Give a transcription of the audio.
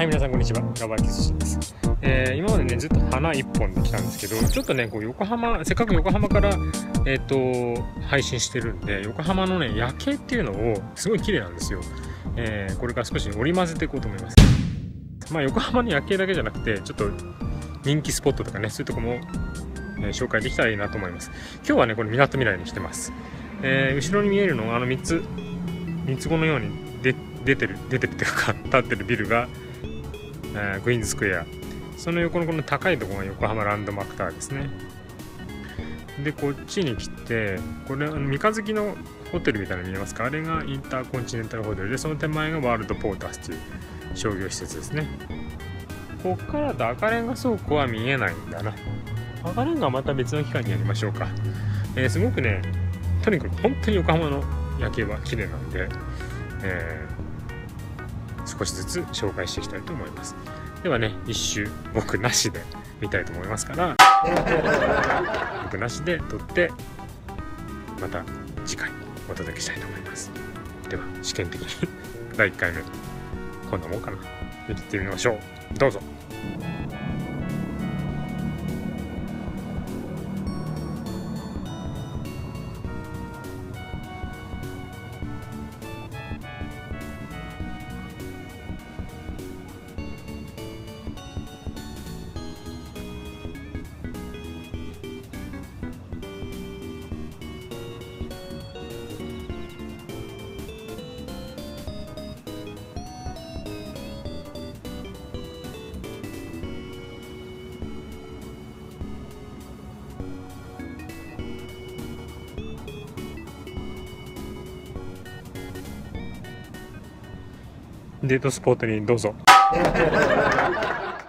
はい、皆さんこんにちは。ラバーキスシです。えー、今までね、ずっと花一本で来たんですけど、ちょっとね、こう横浜、せっかく横浜から、えっ、ー、と、配信してるんで、横浜のね、夜景っていうのを、すごい綺麗なんですよ。えー、これから少し織り交ぜていこうと思います。まあ、横浜の夜景だけじゃなくて、ちょっと人気スポットとかね、そういうとこも、え紹介できたらいいなと思います。今日はね、これ、みなとみらいに来てます。え後ろに見えるのは、あの3つ、3つ子のように出てる、出てるっていうか、立ってるビルが、え、クイーンズスクエアその横のこの高いところが横浜ランドマークタワーですね。でこっちに来てこれあの三日月のホテルみたいなの見えますか？あれがインターコンチネンタルホテルでその手前がワールドポータースという商業施設ですね。こっからだと赤レンガ倉庫は見えないんだな。赤レンガはまた別の機会にやりましょうか、えー、すごくねとにかく本当に横浜の夜景は綺麗なんで、えー少しずつ紹介していきたいと思います。ではね一周僕なしで見たいと思いますから。僕なしで撮ってまた次回お届けしたいと思います。では試験的に 第1回目こんなもんかな。見てみましょう。どうぞデートスポットにどうぞ。